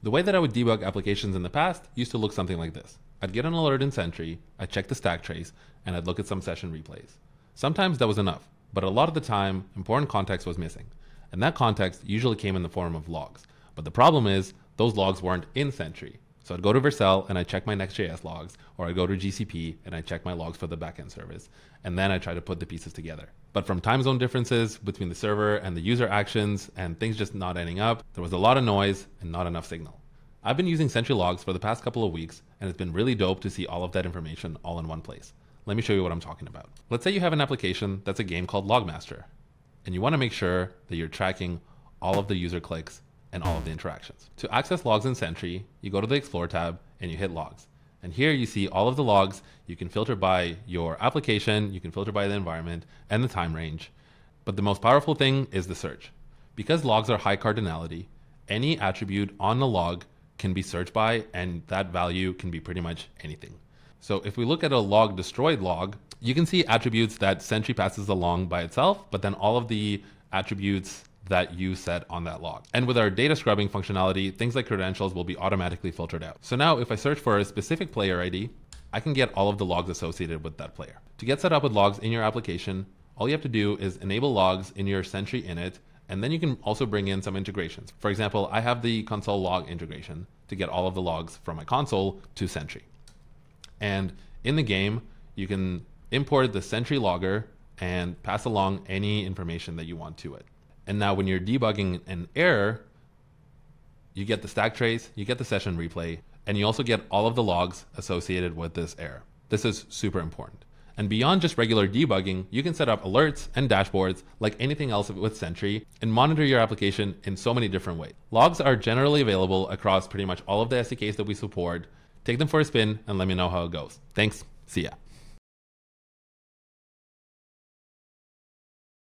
The way that I would debug applications in the past used to look something like this. I'd get an alert in Sentry, I'd check the stack trace, and I'd look at some session replays. Sometimes that was enough, but a lot of the time, important context was missing. And that context usually came in the form of logs. But the problem is, those logs weren't in Sentry. So I'd go to Vercel and I'd check my Next.js logs, or I'd go to GCP and I'd check my logs for the backend service. And then I try to put the pieces together. But from time zone differences between the server and the user actions and things just not ending up, there was a lot of noise and not enough signal. I've been using Sentry logs for the past couple of weeks, and it's been really dope to see all of that information all in one place. Let me show you what I'm talking about. Let's say you have an application that's a game called Logmaster, and you want to make sure that you're tracking all of the user clicks and all of the interactions. To access logs in Sentry, you go to the Explore tab and you hit Logs. And here you see all of the logs. You can filter by your application, you can filter by the environment and the time range. But the most powerful thing is the search. Because logs are high cardinality, any attribute on the log can be searched by, and that value can be pretty much anything. So if we look at a log destroyed log, you can see attributes that Sentry passes along by itself, but then all of the attributes that you set on that log. And with our data scrubbing functionality, things like credentials will be automatically filtered out. So now if I search for a specific player ID, I can get all of the logs associated with that player. To get set up with logs in your application, all you have to do is enable logs in your Sentry init, and then you can also bring in some integrations. For example, I have the console log integration to get all of the logs from my console to Sentry. And in the game, you can import the Sentry logger and pass along any information that you want to it. And now when you're debugging an error, you get the stack trace, you get the session replay, and you also get all of the logs associated with this error. This is super important. And beyond just regular debugging, you can set up alerts and dashboards like anything else with Sentry and monitor your application in so many different ways. Logs are generally available across pretty much all of the SDKs that we support. Take them for a spin and let me know how it goes. Thanks. See ya.